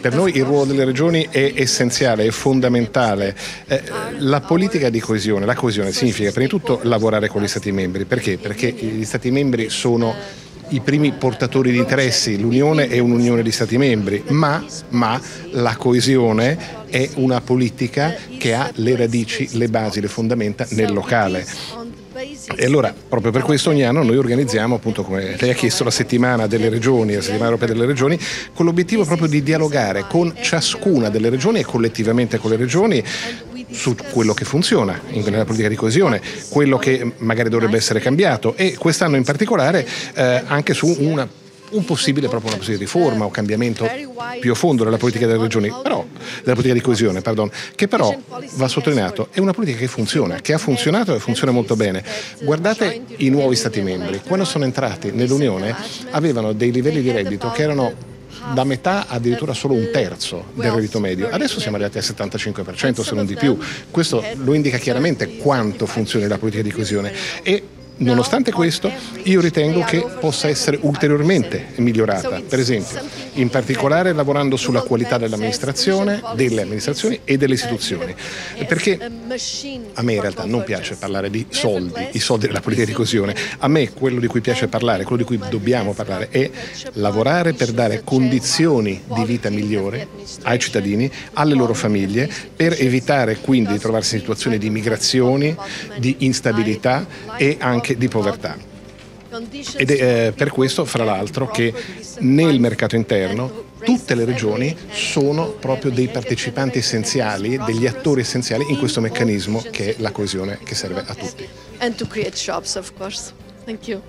Per noi il ruolo delle regioni è essenziale, è fondamentale. Eh, la politica di coesione, la coesione significa prima di tutto lavorare con gli Stati membri. Perché? Perché gli Stati membri sono i primi portatori di interessi, l'Unione è un'unione di Stati membri, ma, ma, la coesione è una politica che ha le radici, le basi, le fondamenta nel locale. E allora, proprio per questo ogni anno noi organizziamo, appunto come lei ha chiesto, la settimana delle regioni, la settimana europea delle regioni, con l'obiettivo proprio di dialogare con ciascuna delle regioni e collettivamente con le regioni su quello che funziona nella politica di coesione, quello che magari dovrebbe essere cambiato. E quest'anno in particolare eh, anche su una un possibile proprio una possibile riforma o cambiamento più a fondo della politica delle regioni, però, della politica di coesione, pardon, che però va sottolineato, è una politica che funziona, che ha funzionato e funziona molto bene. Guardate i nuovi Stati membri, quando sono entrati nell'Unione avevano dei livelli di reddito che erano da metà addirittura solo un terzo del reddito medio. Adesso siamo arrivati al 75%, se non di più. Questo lo indica chiaramente quanto funziona la politica di coesione. E Nonostante questo, io ritengo che possa essere ulteriormente migliorata, per esempio, in particolare lavorando sulla qualità dell'amministrazione, delle amministrazioni e delle istituzioni. Perché a me in realtà non piace parlare di soldi, i soldi della politica di coesione. A me quello di cui piace parlare, quello di cui dobbiamo parlare, è lavorare per dare condizioni di vita migliore ai cittadini, alle loro famiglie, per evitare quindi di trovarsi in situazioni di migrazioni, di instabilità e anche anche di povertà. Ed è eh, per questo, fra l'altro, che nel mercato interno tutte le regioni sono proprio dei partecipanti essenziali, degli attori essenziali in questo meccanismo che è la coesione che serve a tutti. And to create jobs, of course. Thank you.